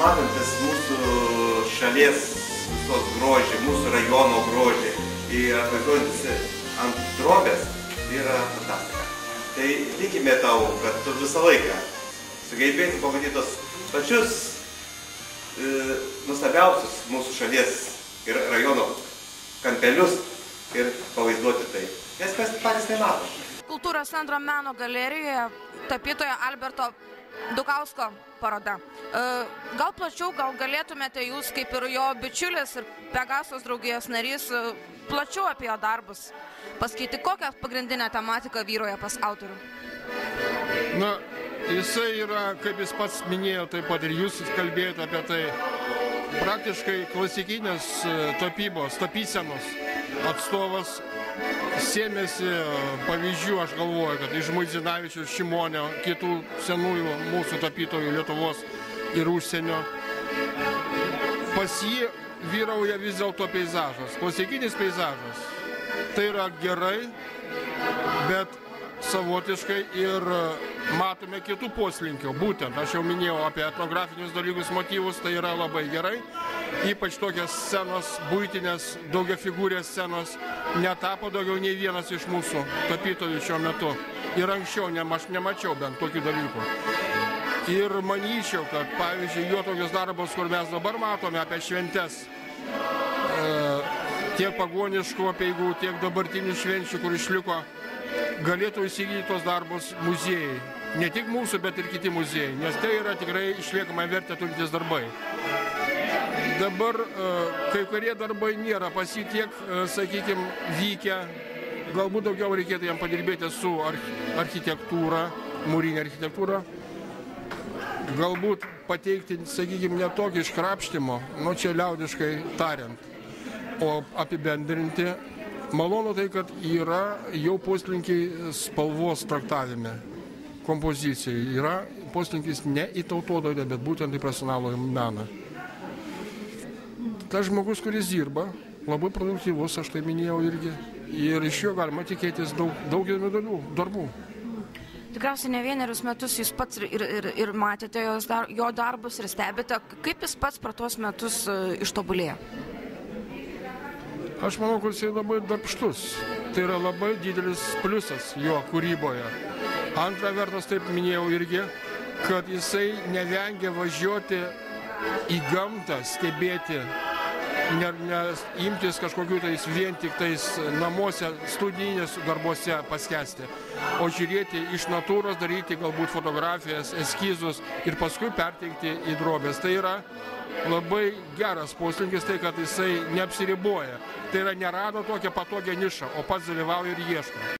matantis mūsų šalies visos grožį, mūsų rajono grožį ir atvaizduojantis ant drobės, tai yra fantastika. Tai tikime tau, kad tu visą laiką sugebėsi pamatyti tos pačius e, nustabiausius mūsų šalies ir rajono kampelius ir pavaizduoti tai. Nes mes patys nematome. Kultūros centro meno galerijoje tapytojo Alberto Dukausko paroda. E, Gal plačiau, gal galėtumėte jūs, kaip ir jo bičiulis ir Pegasos draugijos narys, e, plačiau apie jo darbus pasakyti, kokią pagrindinę tematiką vyroja pas autorių. Na, jisai yra, kaip jis pats minėjo, taip pat ir jūs kalbėjote apie tai, praktiškai klasikinės e, tapybos, tapysenos atstovas sėmėsi pavyzdžių, aš galvoju, kad iš Muizinavičius, Šimonio, kitų senųjų mūsų tapytojų Lietuvos ir užsienio. Pas jį vyrauja vis dėlto peizažas, klasikinis peizažas. Tai yra gerai, bet savotiškai ir matome kitų poslinkių. Būtent, aš jau minėjau apie etnografinius dalykus, motyvus, tai yra labai gerai. Ypač tokias scenos, būtinės, daugia figūrės scenos netapo daugiau nei vienas iš mūsų tapytojų šiuo metu. Ir anksčiau ne, aš nemačiau bent tokių dalykų. Ir manyčiau, kad pavyzdžiui, jo tokius darbus, kur mes dabar matome apie šventes, e, tiek pagoniškų apieigų, tiek dabartinių švenčių, kur išliko, galėtų įsigyti tos darbus muziejai. Ne tik mūsų, bet ir kiti muziejai, nes tai yra tikrai išliekamą vertę turintis darbai. Dabar e, kai kurie darbai nėra pas jį tiek, e, sakykime, vykę. Galbūt daugiau reikėtų jam padirbėti su arch- architektūra, mūrinė architektūra. Galbūt pateikti, sakykime, netokį iškrapštimo, nu čia liaudiškai tariant, o apibendrinti. Malonu tai, kad yra jau poslinkiai spalvos traktavime, kompozicijai. Yra poslinkis ne į tautodailę, bet būtent į profesionalų meną. Tas žmogus, kuris dirba, labai produktyvus, aš tai minėjau irgi. Ir iš jo galima tikėtis daug, daug įdomių darbų. Tikriausiai ne vienerius metus jūs pats ir, ir, ir, matėte dar, jo darbus ir stebite, kaip jis pats per tuos metus e, ištobulėjo. Aš manau, kad jisai labai darbštus. Tai yra labai didelis pliusas jo kūryboje. Antra vertus, taip minėjau irgi, kad jisai nevengia važiuoti į gamtą, stebėti, ne, ne imtis kažkokių tais vien tik tais namuose, studijinės darbuose paskesti, o žiūrėti iš natūros, daryti galbūt fotografijas, eskizus ir paskui perteikti į drobės. Tai yra labai geras poslinkis, tai kad jisai neapsiriboja. Tai yra nerado tokią patogią nišą, o pats dalyvauja ir ieško.